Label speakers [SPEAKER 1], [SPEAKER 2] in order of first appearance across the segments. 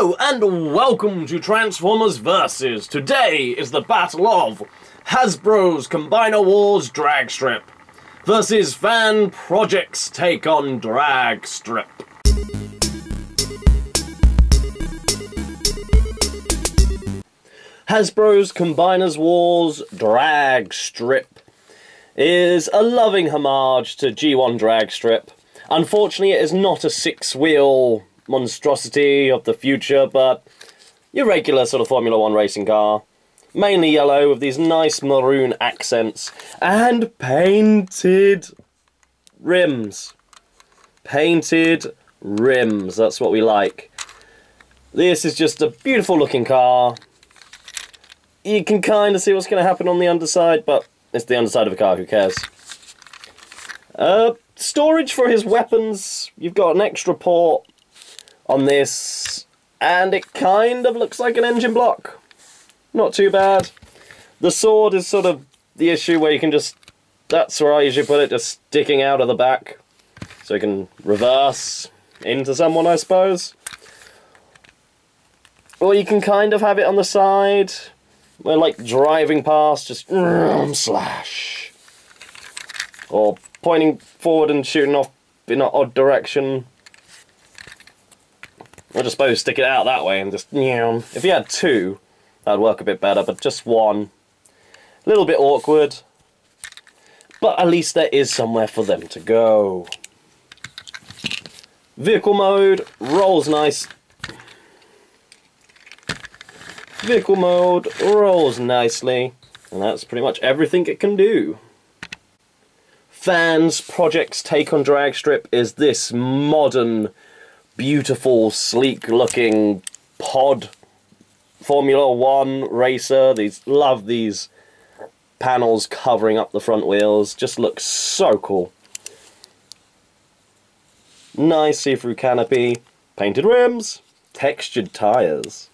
[SPEAKER 1] Hello and welcome to Transformers Versus. Today is the battle of Hasbro's Combiner Wars Drag Strip versus Fan Project's take on Drag Strip. Hasbro's Combiners Wars Drag Strip is a loving homage to G1 Drag Strip. Unfortunately, it is not a six wheel monstrosity of the future, but your regular sort of Formula One racing car. Mainly yellow with these nice maroon accents and painted rims. Painted rims, that's what we like. This is just a beautiful looking car. You can kind of see what's going to happen on the underside, but it's the underside of a car, who cares? Uh, storage for his weapons. You've got an extra port on this, and it kind of looks like an engine block. Not too bad. The sword is sort of the issue where you can just, that's where I usually put it, just sticking out of the back. So you can reverse into someone, I suppose. Or you can kind of have it on the side, where like driving past, just slash. Or pointing forward and shooting off in an odd direction. I just suppose stick it out that way and just, if you had two, that'd work a bit better, but just one, a little bit awkward, but at least there is somewhere for them to go. Vehicle mode, rolls nice. Vehicle mode, rolls nicely, and that's pretty much everything it can do. Fansproject's take on Drag Strip is this modern beautiful, sleek looking pod Formula One racer. These love these panels covering up the front wheels. Just looks so cool. Nice see-through canopy, painted rims, textured tyres.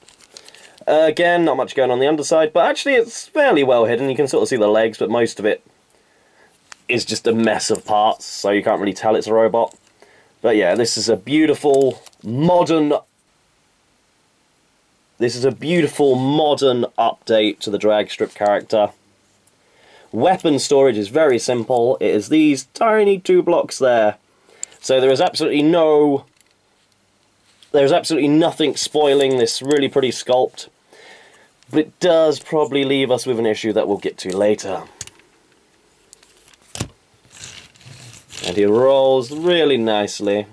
[SPEAKER 1] Again, not much going on the underside, but actually it's fairly well hidden. You can sort of see the legs, but most of it is just a mess of parts, so you can't really tell it's a robot. But yeah, this is a beautiful, modern... This is a beautiful, modern update to the drag strip character. Weapon storage is very simple. It is these tiny two blocks there. So there is absolutely no... There's absolutely nothing spoiling this really pretty sculpt. But it does probably leave us with an issue that we'll get to later. And he rolls really nicely.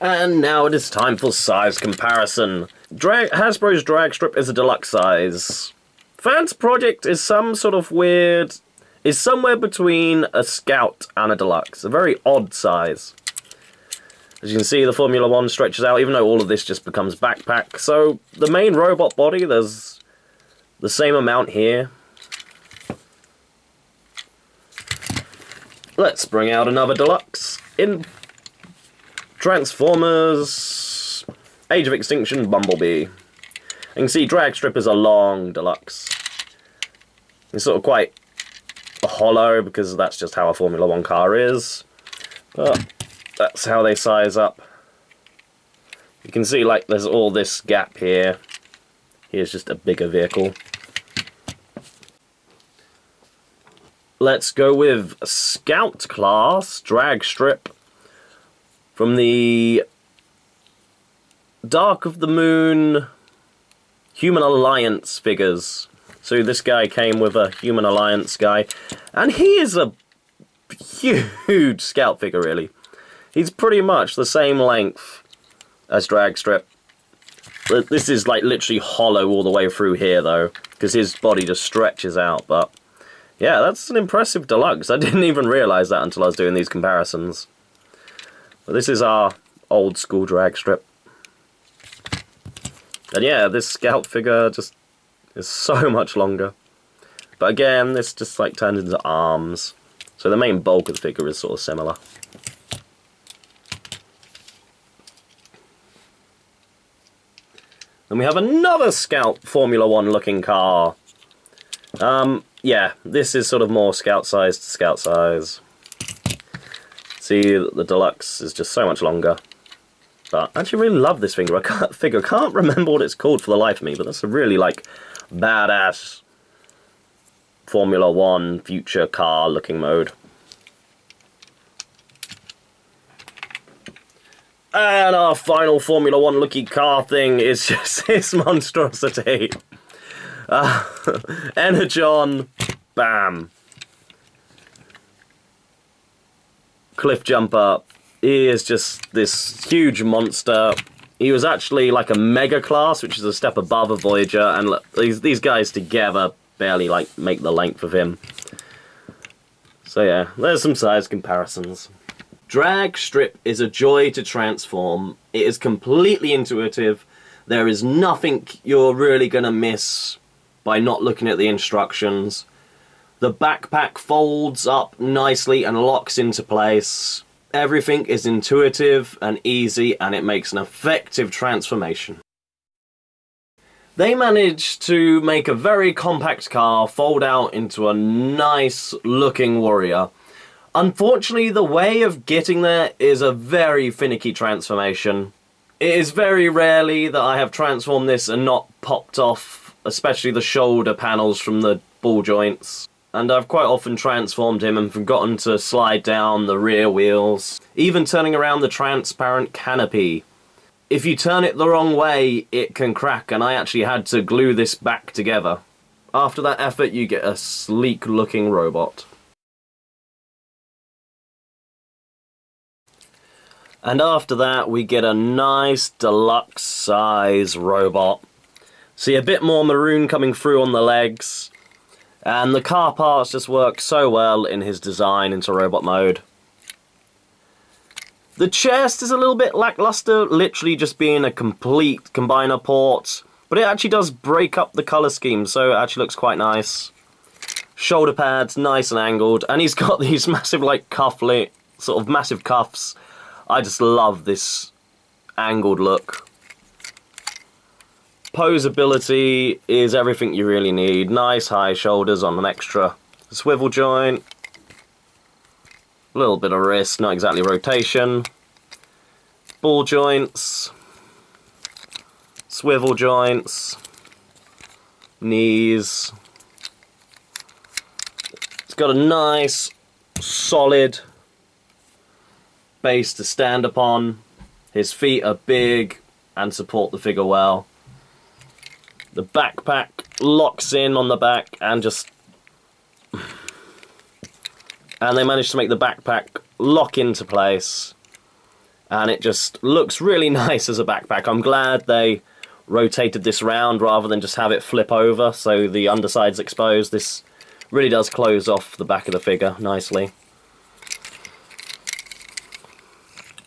[SPEAKER 1] And now it is time for size comparison. Drag Hasbro's drag strip is a deluxe size. Fansproject is some sort of weird... is somewhere between a Scout and a deluxe. A very odd size. As you can see, the Formula 1 stretches out, even though all of this just becomes backpack. So, the main robot body, there's the same amount here. Let's bring out another deluxe in Transformers Age of Extinction Bumblebee. You can see Drag Strip is a long deluxe. It's sort of quite hollow because that's just how a Formula 1 car is. But that's how they size up. You can see like there's all this gap here. Here's just a bigger vehicle. Let's go with Scout class drag strip from the Dark of the Moon Human Alliance figures. So this guy came with a Human Alliance guy, and he is a huge Scout figure, really. He's pretty much the same length as drag strip. This is like literally hollow all the way through here, though, because his body just stretches out, but yeah, that's an impressive deluxe. I didn't even realise that until I was doing these comparisons. But this is our old school drag strip. And yeah, this Scout figure just is so much longer. But again, this just like turns into arms. So the main bulk of the figure is sort of similar. And we have another Scout Formula One looking car. Um, yeah, this is sort of more scout size to scout size. See, the deluxe is just so much longer. But I actually really love this figure. I can't figure. Can't remember what it's called for the life of me, but that's a really like badass Formula One future car looking mode. And our final Formula One looking car thing is just this monstrosity. Uh, Energon, bam. Cliff Cliffjumper, he is just this huge monster. He was actually like a mega class, which is a step above a Voyager, and look, these, these guys together barely like make the length of him. So yeah, there's some size comparisons. Drag Strip is a joy to transform. It is completely intuitive. There is nothing you're really going to miss by not looking at the instructions. The backpack folds up nicely and locks into place. Everything is intuitive and easy and it makes an effective transformation. They managed to make a very compact car fold out into a nice looking warrior. Unfortunately, the way of getting there is a very finicky transformation. It is very rarely that I have transformed this and not popped off, especially the shoulder panels from the ball joints. And I've quite often transformed him and forgotten to slide down the rear wheels, even turning around the transparent canopy. If you turn it the wrong way, it can crack, and I actually had to glue this back together. After that effort, you get a sleek looking robot. And after that, we get a nice deluxe size robot. See a bit more maroon coming through on the legs, and the car parts just work so well in his design into robot mode. The chest is a little bit lackluster, literally just being a complete combiner port, but it actually does break up the colour scheme, so it actually looks quite nice. Shoulder pads, nice and angled, and he's got these massive like cufflet, sort of massive cuffs. I just love this angled look. Posability is everything you really need. Nice high shoulders on an extra swivel joint. A little bit of wrist, not exactly rotation. Ball joints. Swivel joints. Knees. It's got a nice, solid base to stand upon. His feet are big and support the figure well. The backpack locks in on the back and just... And they managed to make the backpack lock into place. And it just looks really nice as a backpack. I'm glad they rotated this round rather than just have it flip over so the underside's exposed. This really does close off the back of the figure nicely.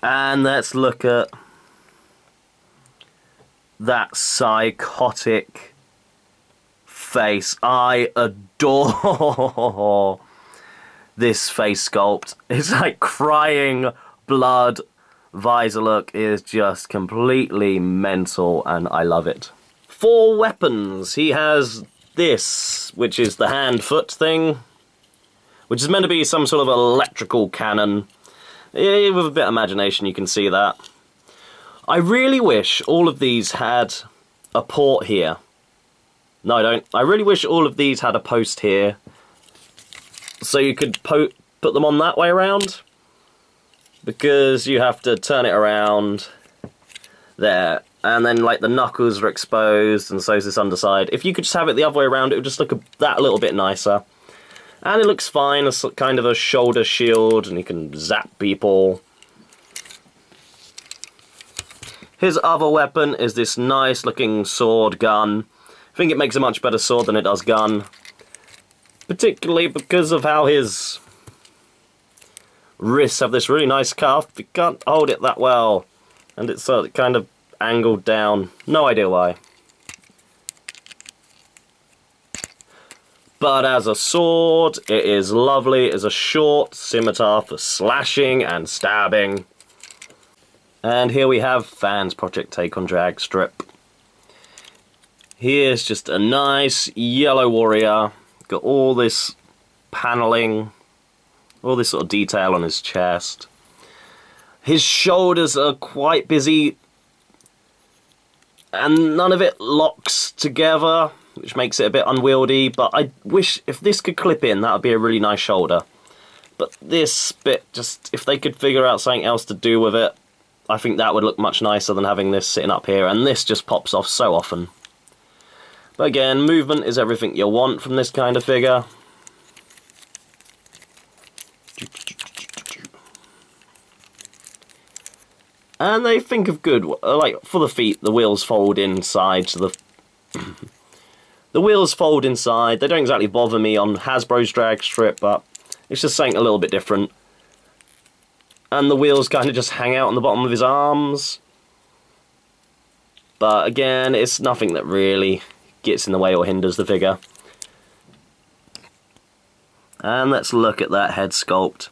[SPEAKER 1] And let's look at that psychotic face. I adore this face sculpt. It's like crying blood. Visor look is just completely mental and I love it. For weapons, he has this, which is the hand-foot thing, which is meant to be some sort of electrical cannon. With a bit of imagination you can see that. I really wish all of these had a port here. No, I don't. I really wish all of these had a post here. So you could put them on that way around. Because you have to turn it around there. And then like the knuckles are exposed and so is this underside. If you could just have it the other way around, it would just look a, that little bit nicer. And it looks fine as kind of a shoulder shield and you can zap people. His other weapon is this nice looking sword gun. I think it makes a much better sword than it does gun. Particularly because of how his wrists have this really nice cuff. You can't hold it that well. And it's uh, kind of angled down. No idea why. But as a sword, it is lovely as a short scimitar for slashing and stabbing. And here we have Fansproject Take on Drag Strip. Here's just a nice yellow warrior. Got all this paneling, all this sort of detail on his chest. His shoulders are quite busy and none of it locks together, which makes it a bit unwieldy, but I wish if this could clip in, that would be a really nice shoulder. But this bit, just if they could figure out something else to do with it, I think that would look much nicer than having this sitting up here, and this just pops off so often. But again, movement is everything you want from this kind of figure. And they think of good, like for the feet, the wheels fold inside, so the the wheels fold inside. They don't exactly bother me on Hasbro's drag strip, but it's just something a little bit different. And the wheels kind of just hang out on the bottom of his arms. But again, it's nothing that really gets in the way or hinders the figure. And let's look at that head sculpt.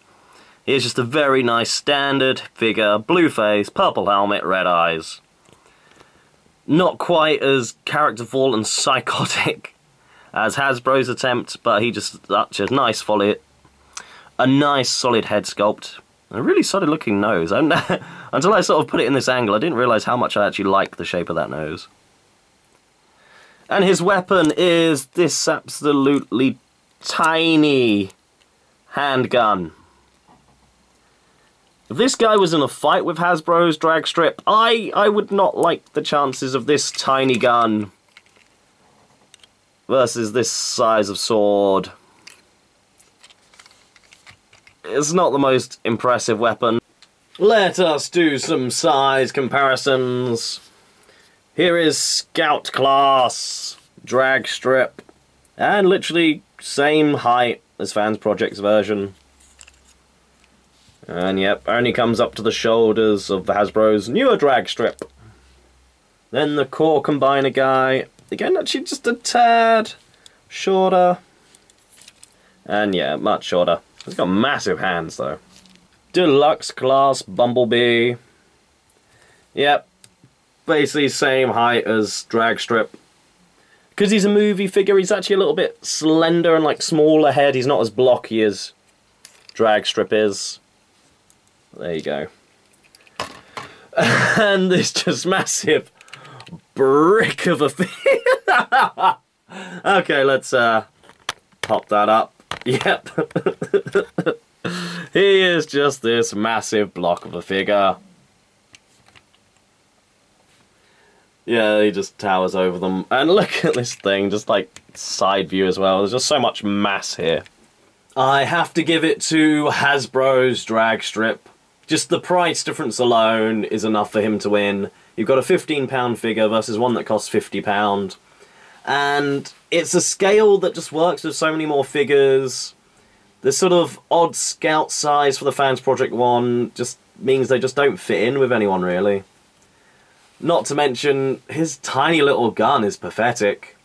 [SPEAKER 1] Here's just a very nice standard figure, blue face, purple helmet, red eyes. Not quite as characterful and psychotic as Hasbro's attempt, but he just such a nice solid, a nice solid head sculpt. A really solid looking nose. Until I sort of put it in this angle, I didn't realise how much I actually like the shape of that nose. And his weapon is this absolutely tiny handgun. If this guy was in a fight with Hasbro's drag strip, I, I would not like the chances of this tiny gun versus this size of sword. It's not the most impressive weapon. Let us do some size comparisons. Here is Scout Class, drag strip, and literally same height as Fansproject's version. And yep, only comes up to the shoulders of the Hasbro's newer drag strip. Then the core combiner guy, again actually just a tad shorter. And yeah, much shorter. He's got massive hands though. Deluxe class Bumblebee. Yep, basically same height as drag strip. Because he's a movie figure, he's actually a little bit slender and like smaller head. He's not as blocky as drag strip is. There you go. and this just massive brick of a thing. okay, let's uh, pop that up. Yep. he is just this massive block of a figure. Yeah, he just towers over them. And look at this thing, just like side view as well. There's just so much mass here. I have to give it to Hasbro's drag strip. Just the price difference alone is enough for him to win. You've got a £15 figure versus one that costs £50. And it's a scale that just works with so many more figures. The sort of odd scout size for the Fansproject one just means they just don't fit in with anyone really. Not to mention, his tiny little gun is pathetic.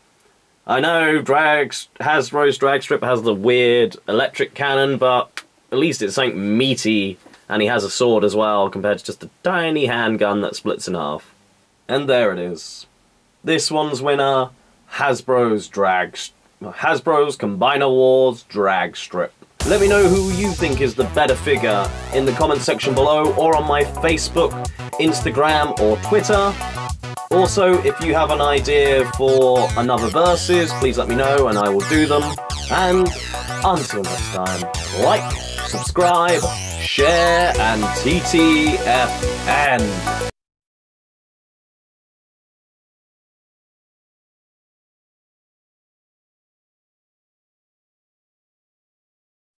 [SPEAKER 1] I know drag Hasbro's drag strip has the weird electric cannon, but at least it's something meaty and he has a sword as well, compared to just a tiny handgun that splits in half. And there it is. This one's winner, Hasbro's drag... Hasbro's Combiner Wars drag strip. Let me know who you think is the better figure in the comment section below or on my Facebook, Instagram or Twitter. Also, if you have an idea for another verses, please let me know and I will do them. And until next time, like, subscribe, share, and TTFN.